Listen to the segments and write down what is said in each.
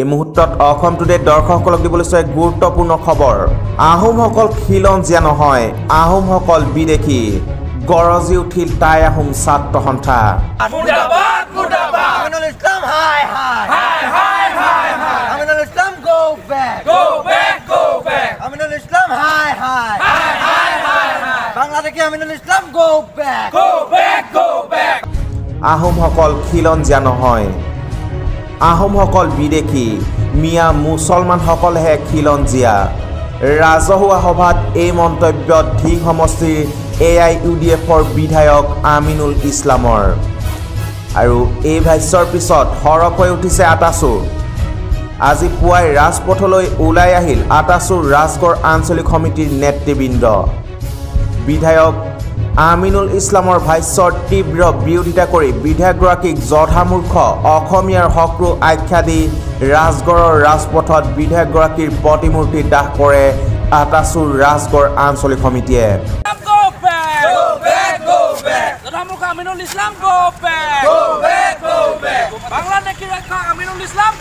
এই মুহূৰ্তত অসম টুডে দৰ্শকসকলক দিবলৈ চোৱা গুৰুত্বপূৰ্ণ খবৰ। আহোমসকল খিলঞ্জীয়া নহয় আহোমসকল বিদেশী। গৰজি উঠিল তাই আহোম ছাত্ৰ সন্থা। আহোমসকল খিলঞ্জীয়া নহয় আহোমসকল বিদেশী মিয়া মুছলমানসকলহে খিলঞ্জীয়া ৰাজহুৱা সভাত এই মন্তব্যত ধিং সমষ্টিৰ এ আই ইউ ডি এফৰ বিধায়ক আমিনুল ইছলামৰ। আৰু এই ভাষ্যৰ পিছত সৰব হৈ উঠিছে আটাচুৰ আজি পুৱাই ৰাজপথলৈ ওলাই আহিল আটাচুৰ ৰাজগড় আঞ্চলিক সমিতিৰ নেতৃবৃন্দ। বিধায়ক আমিনুল ইছলামৰ ভাষ্যৰ তীব্ৰ বিৰোধিতা কৰি বিধায়কগৰাকীক জধামূৰ্খ অসমীয়াৰ শক্ৰু আখ্যা দি ৰাজগড়ৰ ৰাজপথত বিধায়কগৰাকীৰ প্ৰতিমূৰ্তি দাহ কৰে আটাচুৰ ৰাজগড় আঞ্চলিক সমিতিয়ে। Aminul Islam Aminul Islam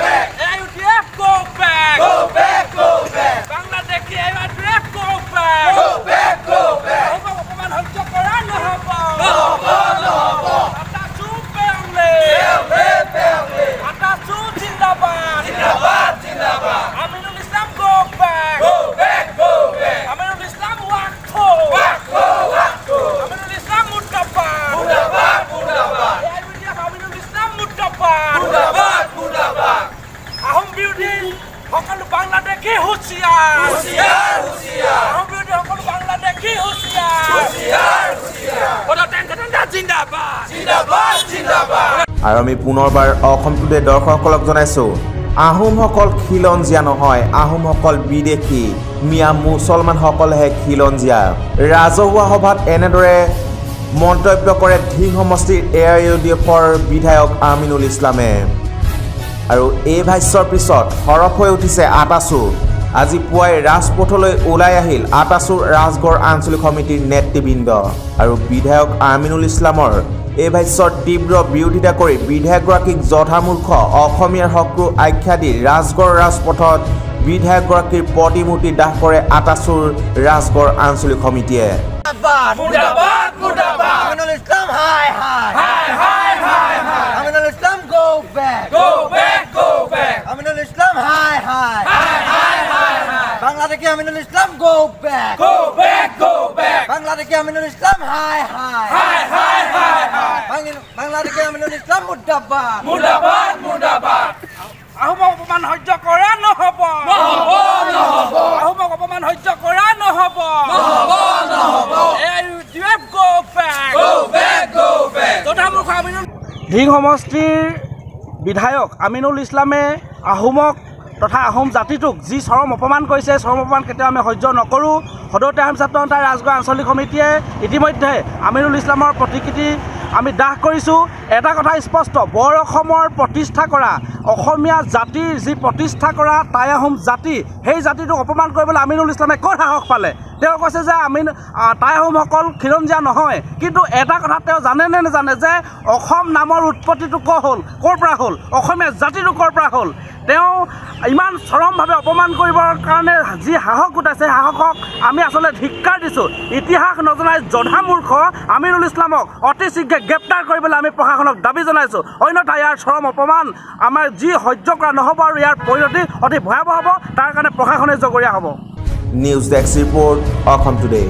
back. AUTF go back. Go back, go back. Bangladeshi AUTF go back. Go back, go back. অসমক অপমান সহ্য কৰা নহ'ব। নহ'ব, নহ'ব। আটাচু পেয়ংলে। পেয়ংলে, পেয়ংলে। আটাচু জিন্দাবাদ। জিন্দাবাদ, জিন্দাবাদ। Aminul Islam go back. Go back, go back. Aminul Islam ওয়াকফো। ওয়াকফো, ওয়াকফো। Aminul Islam মুর্দাবাদ। মুর্দাবাদ, মুর্দাবাদ। AIUDF Aminul Islam মুর্দাবাদ। মুর্দাবাদ, মুর্দাবাদ। Ahom বিৰোধী সকলো বাংলাদেশী হুঁচিয়াৰ আৰু আমি পুনৰবাৰ অসম টুডে দৰ্শকসকলক জনাইছোঁ আহোমসকল খিলঞ্জীয়া নহয় আহোমসকল বিদেশী। মিয়া মুছলমানসকলেহে খিলঞ্জীয়া। ৰাজহুৱা সভাত এনেদৰে মন্তব্য কৰে ধিং সমষ্টিৰ এ আই ইউ ডি এফৰ বিধায়ক আমিনুল ইছলামে। আৰু এই ভাষ্যৰ পিছত সৰব হৈ উঠিছে আটাচু আজি পুৱাই ৰাজপথলৈ ওলাই আহিল আটাচুৰ ৰাজগড় আঞ্চলিক সমিতিৰ নেতৃবৃন্দ। আৰু বিধায়ক আমিনুল ইছলামৰ এই ভাষ্যৰ তীব্ৰ বিৰোধিতা কৰি বিধায়কগৰাকীক জধামূৰ্খ অসমীয়াৰ শক্ৰু আখ্যা দি ৰাজগড় ৰাজপথত বিধায়কগৰাকীৰ প্ৰতিমূৰ্তি দাহ কৰে আটাচুৰ ৰাজগড় আঞ্চলিক সমিতিয়ে। মুৰ্দাবাদ hi, hi. Hi, hi, hi, hi. Bangladeshi Aminul Islam, go back. Go back, go back. Bangladeshi Aminul Islam, hi, hi. Hi, hi, hi, hi. Bang- Bangladeshi Aminul Islam, Mudabat. মুৰ্দাবাদ মুৰ্দাবাদ আহোমক অপমান সহ্য কৰা নহ'ব নহ'ব নহ'ব আহোমক অপমান সহ্য কৰা নহ'ব নহ'ব নহ'ব AIUDF go back go back go back জধামুখ Aminul Dhing সমষ্টিৰ বিধায়ক আমিনুল ইছলামে আহোমক তথা আহোম জাতিটোক যি চৰম অপমান কৰিছে চৰম অপমান কেতিয়াও আমি সহ্য নকৰোঁ। সদৌ আহোম ছাত্ৰ সন্থাৰ ৰাজগড় আঞ্চলিক সমিতিয়ে ইতিমধ্যে আমিনুল ইছলামৰ প্ৰতিকৃতি আমি দাহ কৰিছোঁ। এটা কথা স্পষ্ট বৰ অসমৰ প্ৰতিষ্ঠা কৰা অসমীয়া জাতিৰ যি প্ৰতিষ্ঠা কৰা টাই আহোম জাতি সেই জাতিটোক অপমান কৰিবলৈ আমিনুল ইছলামে ক'ত সাহস পালে? তেওঁ কৈছে যে আমি টাই আহোমসকল খিলঞ্জীয়া নহয় কিন্তু এটা কথা তেওঁ জানে নে নাজানে যে অসম নামৰ উৎপত্তিটো ক'ৰ হ'ল ক'ৰ পৰা হ'ল? অসমীয়া জাতিটো ক'ৰ পৰা হ'ল? তেওঁ ইমান চৰমভাৱে অপমান কৰিবৰ কাৰণে যি সাহস গোটাইছে সেই সাহসক আমি আচলতে ধিক্কাৰ দিছোঁ। ইতিহাস নজনাই জধামূৰ্খ আমিৰুল ইছলামক অতি শীঘ্ৰে গ্ৰেপ্তাৰ কৰিবলৈ আমি প্ৰশাসনক দাবী জনাইছোঁ। অন্যথা ইয়াৰ চৰম অপমান আমাৰ যি সহ্য কৰা নহ'ব আৰু ইয়াৰ পৰিণতি অতি ভয়াৱহ হ'ব তাৰ কাৰণে প্ৰশাসনে জগৰীয়া হ'ব। News desk report Assam today.